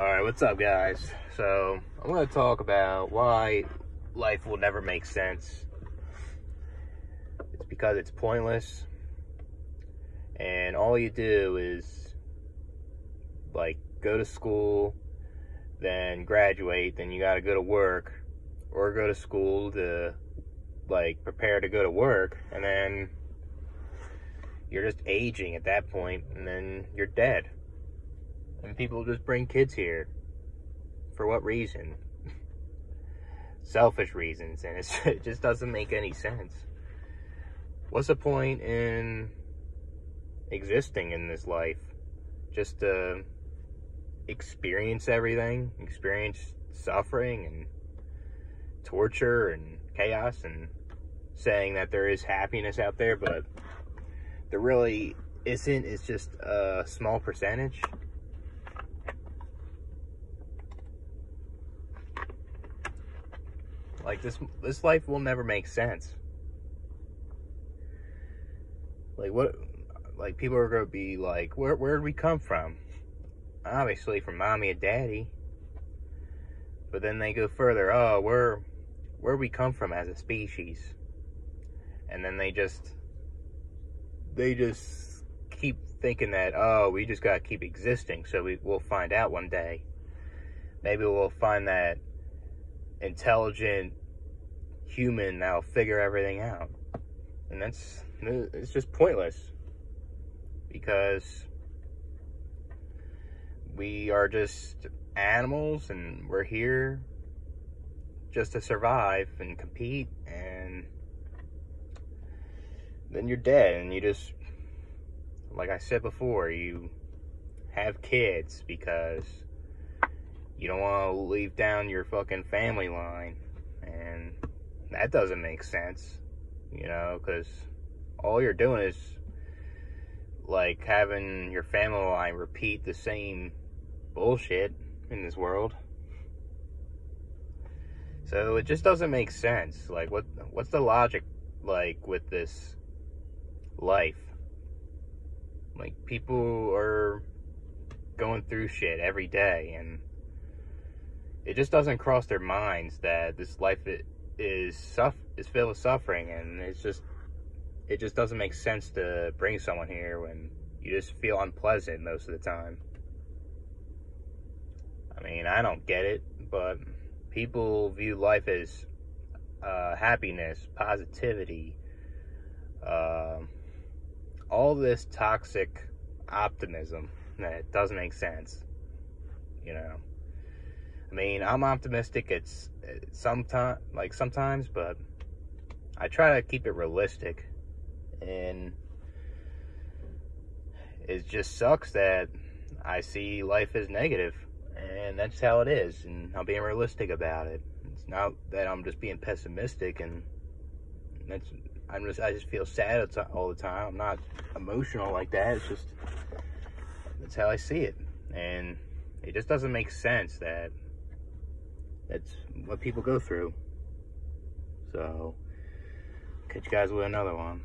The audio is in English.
Alright, what's up guys? So, I'm to talk about why life will never make sense. It's because it's pointless. And all you do is, like, go to school, then graduate, then you gotta go to work, or go to school to, like, prepare to go to work, and then you're just aging at that point, and then you're dead. And people just bring kids here. For what reason? Selfish reasons, and it just doesn't make any sense. What's the point in existing in this life? Just to experience everything, experience suffering and torture and chaos, and saying that there is happiness out there, but there really isn't. It's just a small percentage. Like this this life will never make sense. Like what like people are gonna be like, where where did we come from? Obviously from mommy and daddy. But then they go further, oh, where where we come from as a species. And then they just they just keep thinking that, oh, we just gotta keep existing, so we, we'll find out one day. Maybe we'll find that intelligent human that'll figure everything out. And that's, it's just pointless. Because we are just animals and we're here just to survive and compete and then you're dead and you just like I said before, you have kids because you don't want to leave down your fucking family line. And that doesn't make sense, you know, because all you're doing is like having your family line repeat the same bullshit in this world. So it just doesn't make sense. Like what what's the logic like with this life? Like people are going through shit every day and it just doesn't cross their minds that this life is suff is filled with suffering and it's just it just doesn't make sense to bring someone here when you just feel unpleasant most of the time. I mean, I don't get it, but people view life as uh, happiness, positivity, uh, all this toxic optimism that doesn't make sense. You know, I mean, I'm optimistic. It's, sometimes like sometimes, but I try to keep it realistic, and it just sucks that I see life as negative, and that's how it is, and I'm being realistic about it. It's not that I'm just being pessimistic, and that's I'm just I just feel sad all the time. I'm not emotional like that. It's just that's how I see it, and it just doesn't make sense that that's what people go through. So, catch you guys with another one.